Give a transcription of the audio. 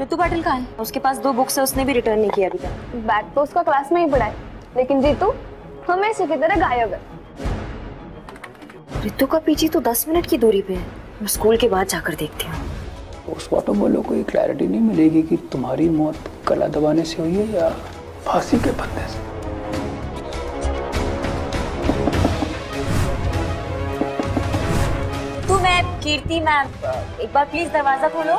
ऋतु पाटिल कहाँ है? उसके पास दो बुक्स है उसने भी रिटर्न नहीं किया अभी तक। बैग तो उसका क्लास में ही पड़ा है। लेकिन जीतू हमेशा की तरह गायब है। ऋतु का पीजी तो दस मिनट की दूरी पे है। मैं स्कूल के बाद जाकर देखती हूँ। पोस्टमार्टम वालों को ये क्लैरिटी नहीं मिलेगी कि तुम्हारी मौत गला दबाने से हुई है या फांसी के बंधने से। तू मैम कीर्ति मैम एक बार प्लीज़ दरवाज़ा खोलो।